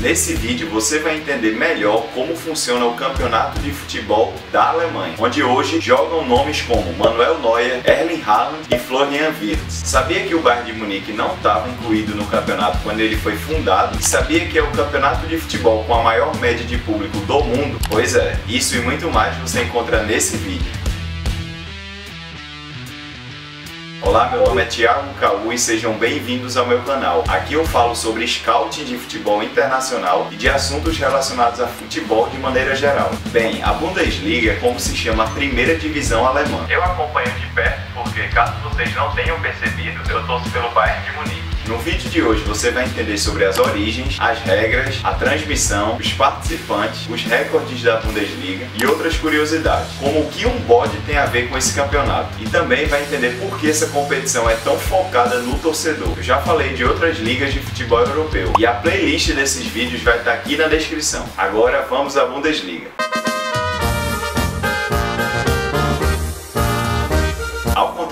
Nesse vídeo você vai entender melhor como funciona o campeonato de futebol da Alemanha, onde hoje jogam nomes como Manuel Neuer, Erling Haaland e Florian Wirtz. Sabia que o Bayern de Munique não estava incluído no campeonato quando ele foi fundado? E sabia que é o campeonato de futebol com a maior média de público do mundo? Pois é, isso e muito mais você encontra nesse vídeo. Olá, meu nome é Thiago Caú e sejam bem-vindos ao meu canal. Aqui eu falo sobre scouting de futebol internacional e de assuntos relacionados a futebol de maneira geral. Bem, a Bundesliga é como se chama a primeira divisão alemã. Eu acompanho de perto porque, caso vocês não tenham percebido, eu torço pelo Bayern de Munique. No vídeo de hoje você vai entender sobre as origens, as regras, a transmissão, os participantes, os recordes da Bundesliga e outras curiosidades, como o que um bode tem a ver com esse campeonato. E também vai entender por que essa competição é tão focada no torcedor. Eu já falei de outras ligas de futebol europeu e a playlist desses vídeos vai estar aqui na descrição. Agora vamos à Bundesliga.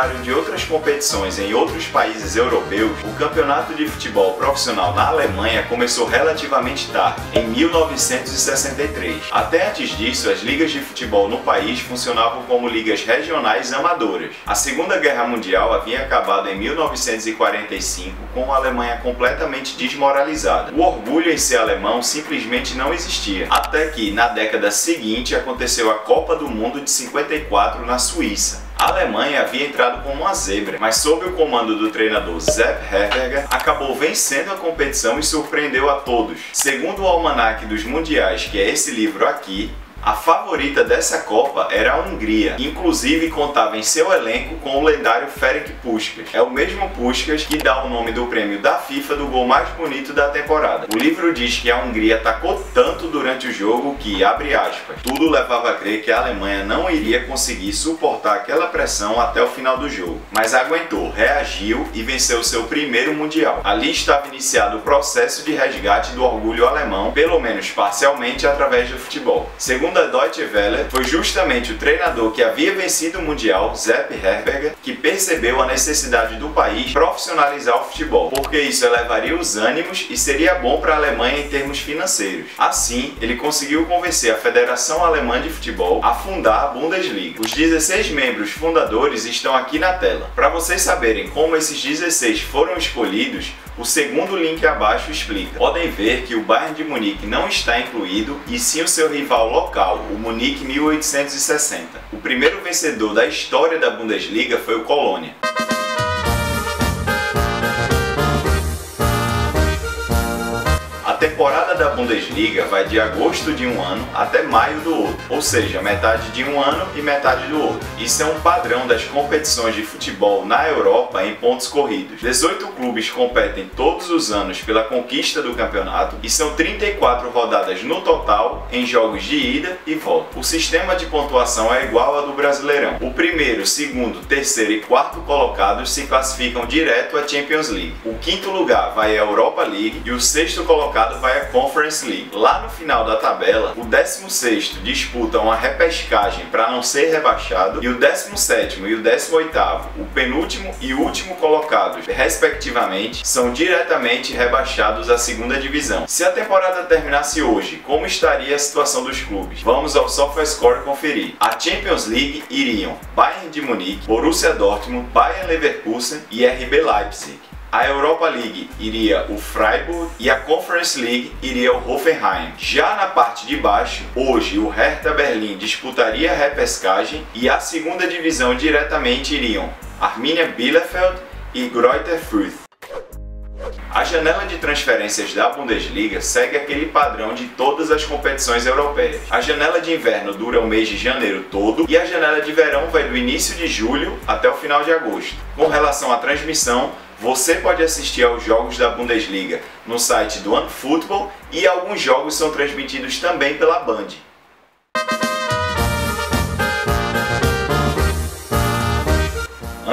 Contrário de outras competições em outros países europeus, o campeonato de futebol profissional na Alemanha começou relativamente tarde, em 1963. Até antes disso, as ligas de futebol no país funcionavam como ligas regionais amadoras. A Segunda Guerra Mundial havia acabado em 1945 com a Alemanha completamente desmoralizada. O orgulho em ser alemão simplesmente não existia, até que na década seguinte aconteceu a Copa do Mundo de 54 na Suíça. A Alemanha havia entrado como uma zebra, mas sob o comando do treinador Sepp Herberger, acabou vencendo a competição e surpreendeu a todos. Segundo o Almanac dos Mundiais, que é esse livro aqui, a favorita dessa Copa era a Hungria, inclusive contava em seu elenco com o lendário Ferenc Puskas. É o mesmo Puskas que dá o nome do prêmio da FIFA do gol mais bonito da temporada. O livro diz que a Hungria atacou tanto durante o jogo que, abre aspas, tudo levava a crer que a Alemanha não iria conseguir suportar aquela pressão até o final do jogo. Mas aguentou, reagiu e venceu seu primeiro Mundial. Ali estava iniciado o processo de resgate do orgulho alemão, pelo menos parcialmente através do futebol. Segundo Segundo a Deutsche Welle, foi justamente o treinador que havia vencido o Mundial, Sepp Herberger, que percebeu a necessidade do país profissionalizar o futebol, porque isso elevaria os ânimos e seria bom para a Alemanha em termos financeiros. Assim, ele conseguiu convencer a Federação Alemã de Futebol a fundar a Bundesliga. Os 16 membros fundadores estão aqui na tela. Para vocês saberem como esses 16 foram escolhidos, o segundo link abaixo explica. Podem ver que o Bayern de Munique não está incluído e sim o seu rival local, o Munique 1860. O primeiro vencedor da história da Bundesliga foi o Colônia. Temporada da Bundesliga vai de agosto de um ano até maio do outro, ou seja, metade de um ano e metade do outro. Isso é um padrão das competições de futebol na Europa em pontos corridos. 18 clubes competem todos os anos pela conquista do campeonato e são 34 rodadas no total em jogos de ida e volta. O sistema de pontuação é igual ao do Brasileirão. O primeiro, segundo, terceiro e quarto colocados se classificam direto à Champions League. O quinto lugar vai à Europa League e o sexto colocado vai a Conference League. Lá no final da tabela, o 16º disputa uma repescagem para não ser rebaixado e o 17º e o 18º, o penúltimo e último colocados, respectivamente, são diretamente rebaixados à segunda divisão. Se a temporada terminasse hoje, como estaria a situação dos clubes? Vamos ao SofaScore conferir. A Champions League iriam Bayern de Munique, Borussia Dortmund, Bayern Leverkusen e RB Leipzig. A Europa League iria o Freiburg e a Conference League iria o Hoffenheim. Já na parte de baixo, hoje o Hertha Berlim disputaria a repescagem e a segunda divisão diretamente iriam Arminia Bielefeld e Greuther Fürth. A janela de transferências da Bundesliga segue aquele padrão de todas as competições europeias. A janela de inverno dura o mês de janeiro todo e a janela de verão vai do início de julho até o final de agosto. Com relação à transmissão, você pode assistir aos jogos da Bundesliga no site do OneFootball e alguns jogos são transmitidos também pela Band.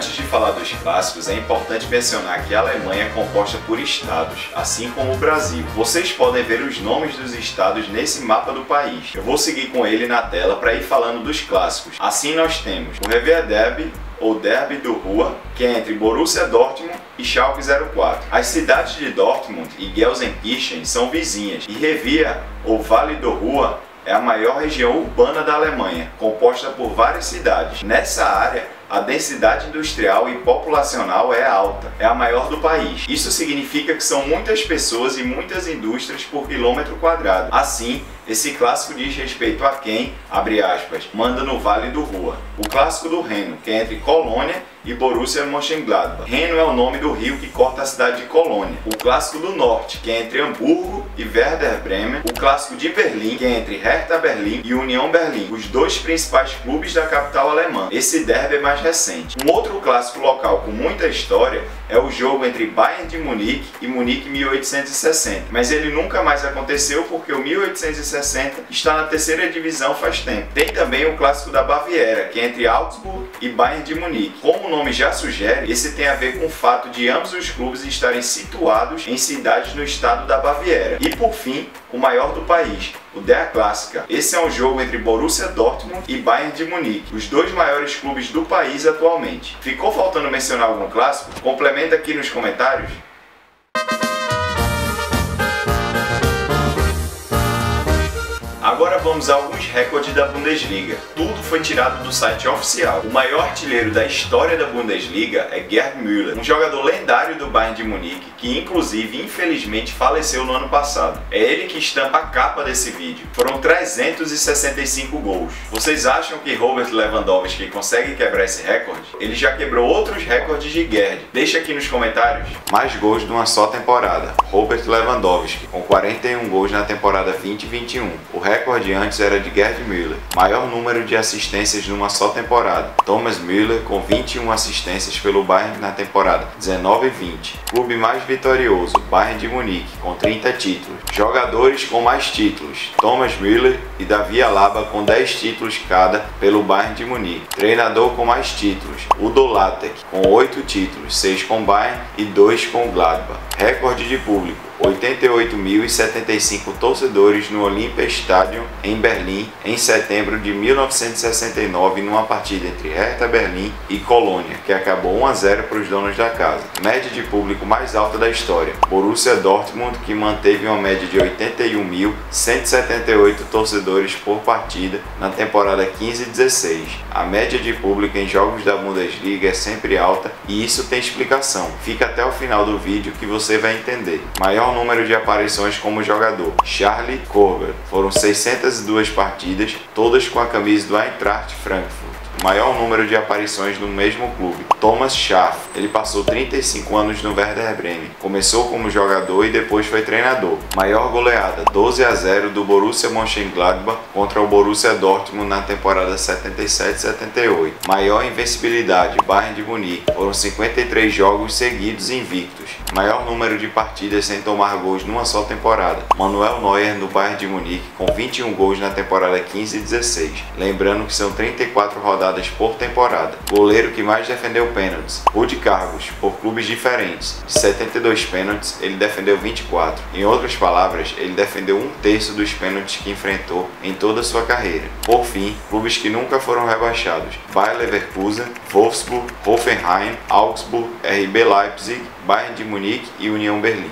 Antes de falar dos clássicos, é importante mencionar que a Alemanha é composta por estados, assim como o Brasil. Vocês podem ver os nomes dos estados nesse mapa do país. Eu vou seguir com ele na tela para ir falando dos clássicos. Assim nós temos o Revier Derby, ou Derby do Rua, que é entre Borussia Dortmund e Schalke 04. As cidades de Dortmund e Gelsenkirchen são vizinhas e Revia, ou Vale do Rua, é a maior região urbana da Alemanha, composta por várias cidades. Nessa área, a densidade industrial e populacional é alta, é a maior do país. Isso significa que são muitas pessoas e muitas indústrias por quilômetro quadrado. Assim, esse clássico diz respeito a quem, abre aspas, manda no Vale do Rua. O clássico do Reno, que é entre Colônia e Borussia Mönchengladbach. Reno é o nome do rio que corta a cidade de Colônia. O clássico do Norte, que é entre Hamburgo e Werder Bremen. O clássico de Berlim, que é entre Hertha Berlim e União Berlim, os dois principais clubes da capital alemã. Esse derby é mais recente. Um outro clássico local com muita história é o jogo entre Bayern de Munique e Munique 1860, mas ele nunca mais aconteceu porque o 1860 está na terceira divisão faz tempo. Tem também o clássico da Baviera, que é entre Augsburg e Bayern de Munique. Como o nome já sugere, esse tem a ver com o fato de ambos os clubes estarem situados em cidades no estado da Baviera. E por fim, o maior do país, o Der Clássica. Esse é um jogo entre Borussia Dortmund e Bayern de Munique, os dois maiores clubes do país atualmente. Ficou faltando mencionar algum clássico? Complementa aqui nos comentários. Vamos alguns recordes da Bundesliga. Tudo foi tirado do site oficial. O maior artilheiro da história da Bundesliga é Gerd Müller, um jogador lendário do Bayern de Munique, que inclusive infelizmente faleceu no ano passado. É ele que estampa a capa desse vídeo. Foram 365 gols. Vocês acham que Robert Lewandowski consegue quebrar esse recorde? Ele já quebrou outros recordes de Gerd. Deixa aqui nos comentários. Mais gols numa só temporada. Robert Lewandowski, com 41 gols na temporada 2021. O recorde antes era de Gerd Müller, maior número de assistências numa só temporada. Thomas Müller com 21 assistências pelo Bayern na temporada 19 e 20. Clube mais vitorioso, Bayern de Munique, com 30 títulos. Jogadores com mais títulos, Thomas Müller e Davi Alaba com 10 títulos cada pelo Bayern de Munique. Treinador com mais títulos, Udo Lattek com 8 títulos, 6 com Bayern e 2 com Gladbach. Recorde de público, 88.075 torcedores no Olympia Stadium em Berlim em setembro de 1969 numa partida entre Hertha Berlim e Colônia, que acabou 1 a 0 para os donos da casa. Média de público mais alta da história. Borussia Dortmund, que manteve uma média de 81.178 torcedores por partida na temporada 15 e 16. A média de público em jogos da Bundesliga é sempre alta e isso tem explicação. Fica até o final do vídeo que você vai entender. Maior maior número de aparições como jogador, Charlie Corber. Foram 602 partidas, todas com a camisa do Eintracht Frankfurt maior número de aparições no mesmo clube. Thomas Schaff, ele passou 35 anos no Werder Bremen. Começou como jogador e depois foi treinador. Maior goleada, 12 a 0 do Borussia Mönchengladbach contra o Borussia Dortmund na temporada 77-78. Maior invencibilidade, Bayern de Munique. Foram 53 jogos seguidos invictos. Maior número de partidas sem tomar gols numa só temporada. Manuel Neuer no Bayern de Munique com 21 gols na temporada 15 e 16. Lembrando que são 34 rodadas por temporada. Goleiro que mais defendeu pênaltis. Rude Cargos, por clubes diferentes. De 72 pênaltis, ele defendeu 24. Em outras palavras, ele defendeu um terço dos pênaltis que enfrentou em toda a sua carreira. Por fim, clubes que nunca foram rebaixados. Bayer Leverkusen, Wolfsburg, Hoffenheim, Augsburg, RB Leipzig, Bayern de Munique e União Berlim.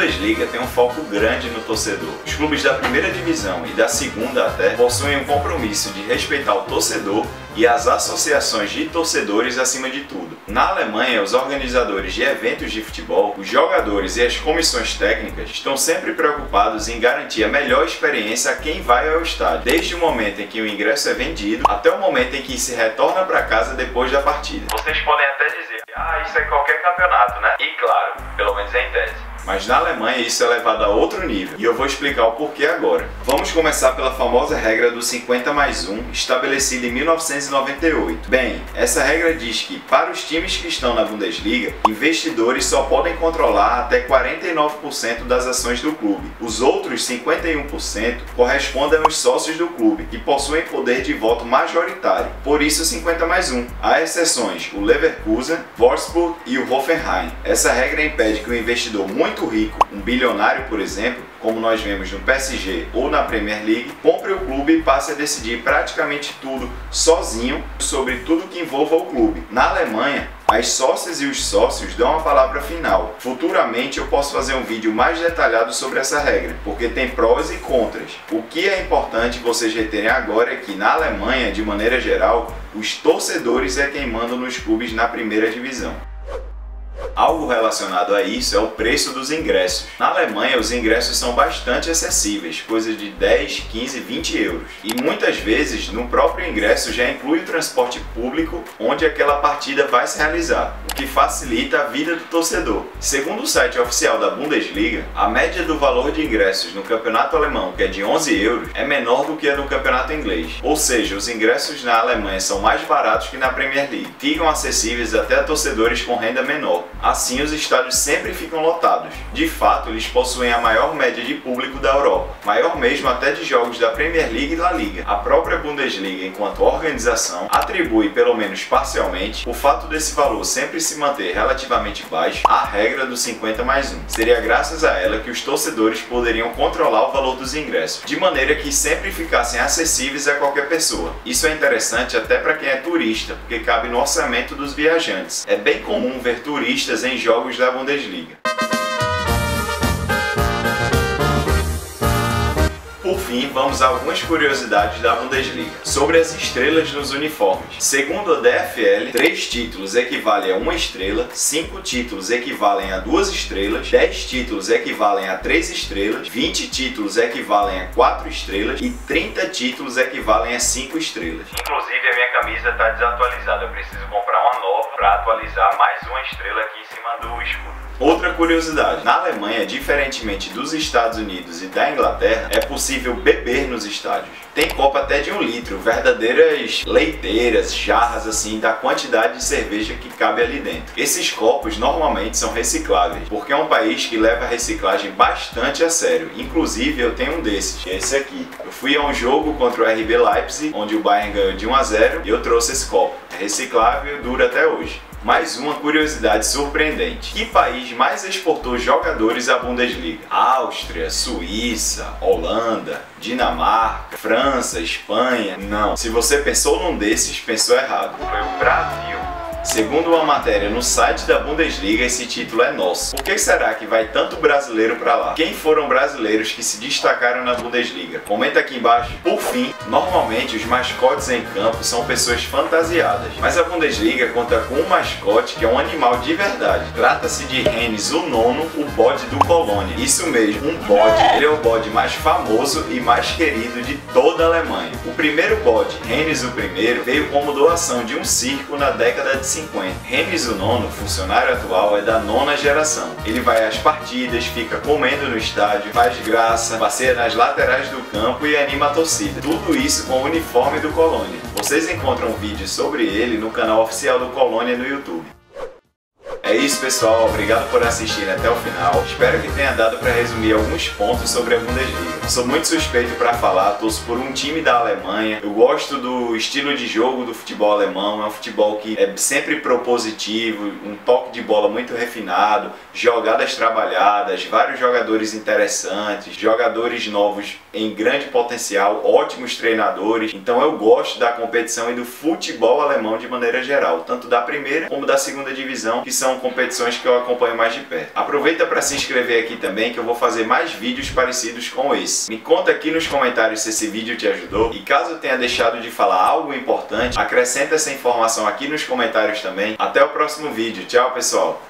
Bundesliga tem um foco grande no torcedor. Os clubes da primeira divisão e da segunda até possuem um compromisso de respeitar o torcedor e as associações de torcedores acima de tudo. Na Alemanha, os organizadores de eventos de futebol, os jogadores e as comissões técnicas estão sempre preocupados em garantir a melhor experiência a quem vai ao estádio, desde o momento em que o ingresso é vendido até o momento em que se retorna para casa depois da partida. Vocês podem até dizer, ah, isso é qualquer campeonato, né? E claro, pelo menos é em tese. Mas na Alemanha isso é levado a outro nível e eu vou explicar o porquê agora. Vamos começar pela famosa regra do 50 mais 1, estabelecida em 1998. Bem, essa regra diz que para os times que estão na Bundesliga, investidores só podem controlar até 49% das ações do clube. Os outros 51% correspondem aos sócios do clube, que possuem poder de voto majoritário. Por isso 50 mais 1. Há exceções, o Leverkusen, Wolfsburg e o Hoffenheim. Essa regra impede que o investidor muito rico, um bilionário por exemplo, como nós vemos no PSG ou na Premier League, compre o clube e passe a decidir praticamente tudo sozinho sobre tudo que envolva o clube. Na Alemanha, as sócias e os sócios dão a palavra final. Futuramente eu posso fazer um vídeo mais detalhado sobre essa regra, porque tem prós e contras. O que é importante vocês reterem agora é que na Alemanha, de maneira geral, os torcedores é quem manda nos clubes na primeira divisão. Algo relacionado a isso é o preço dos ingressos. Na Alemanha, os ingressos são bastante acessíveis, coisa de 10, 15, 20 euros. E muitas vezes, no próprio ingresso já inclui o transporte público onde aquela partida vai se realizar, o que facilita a vida do torcedor. Segundo o site oficial da Bundesliga, a média do valor de ingressos no campeonato alemão, que é de 11 euros, é menor do que a no campeonato inglês. Ou seja, os ingressos na Alemanha são mais baratos que na Premier League. Ficam acessíveis até a torcedores com renda menor. Assim, os estádios sempre ficam lotados. De fato, eles possuem a maior média de público da Europa, maior mesmo até de jogos da Premier League e La Liga. A própria Bundesliga, enquanto organização, atribui, pelo menos parcialmente, o fato desse valor sempre se manter relativamente baixo à regra do 50 mais 1. Seria graças a ela que os torcedores poderiam controlar o valor dos ingressos, de maneira que sempre ficassem acessíveis a qualquer pessoa. Isso é interessante até para quem é turista, porque cabe no orçamento dos viajantes. É bem comum ver turistas em jogos da Bundesliga. Fim, vamos a algumas curiosidades da Bundesliga sobre as estrelas nos uniformes. Segundo a DFL, três títulos equivalem a uma estrela, cinco títulos equivalem a duas estrelas, 10 títulos equivalem a três estrelas, 20 títulos equivalem a quatro estrelas e 30 títulos equivalem a cinco estrelas. Inclusive a minha camisa está desatualizada, eu preciso comprar uma nova para atualizar mais uma estrela aqui em cima do escudo. Outra curiosidade, na Alemanha, diferentemente dos Estados Unidos e da Inglaterra, é possível beber nos estádios. Tem copa até de um litro, verdadeiras leiteiras, jarras assim, da quantidade de cerveja que cabe ali dentro. Esses copos normalmente são recicláveis, porque é um país que leva a reciclagem bastante a sério. Inclusive eu tenho um desses, que é esse aqui. Eu fui a um jogo contra o RB Leipzig, onde o Bayern ganhou de 1 a 0 e eu trouxe esse copo. É reciclável dura até hoje. Mais uma curiosidade surpreendente. Que país mais exportou jogadores à Bundesliga? Áustria, Suíça, Holanda, Dinamarca, França, Espanha? Não. Se você pensou num desses, pensou errado. Foi o Brasil. Segundo uma matéria no site da Bundesliga, esse título é nosso. Por que será que vai tanto brasileiro para lá? Quem foram brasileiros que se destacaram na Bundesliga? Comenta aqui embaixo. Por fim, normalmente os mascotes em campo são pessoas fantasiadas, mas a Bundesliga conta com um mascote que é um animal de verdade. Trata-se de Rennes, o nono, o bode do Colônia. Isso mesmo, um bode. Ele é o bode mais famoso e mais querido de toda a Alemanha. O primeiro bode, Rennes o primeiro, veio como doação de um circo na década de 50. Renes o nono, funcionário atual, é da nona geração. Ele vai às partidas, fica comendo no estádio, faz graça, passeia nas laterais do campo e anima a torcida. Tudo isso com o uniforme do Colônia. Vocês encontram vídeos sobre ele no canal oficial do Colônia no YouTube. É isso, pessoal. Obrigado por assistir até o final. Espero que tenha dado para resumir alguns pontos sobre a Bundesliga. Sou muito suspeito para falar, torço por um time da Alemanha. Eu gosto do estilo de jogo do futebol alemão. É um futebol que é sempre propositivo, um toque de bola muito refinado, jogadas trabalhadas, vários jogadores interessantes, jogadores novos em grande potencial, ótimos treinadores. Então eu gosto da competição e do futebol alemão de maneira geral, tanto da primeira como da segunda divisão, que são competições que eu acompanho mais de perto. Aproveita para se inscrever aqui também que eu vou fazer mais vídeos parecidos com esse. Me conta aqui nos comentários se esse vídeo te ajudou e caso tenha deixado de falar algo importante, acrescenta essa informação aqui nos comentários também. Até o próximo vídeo. Tchau, pessoal!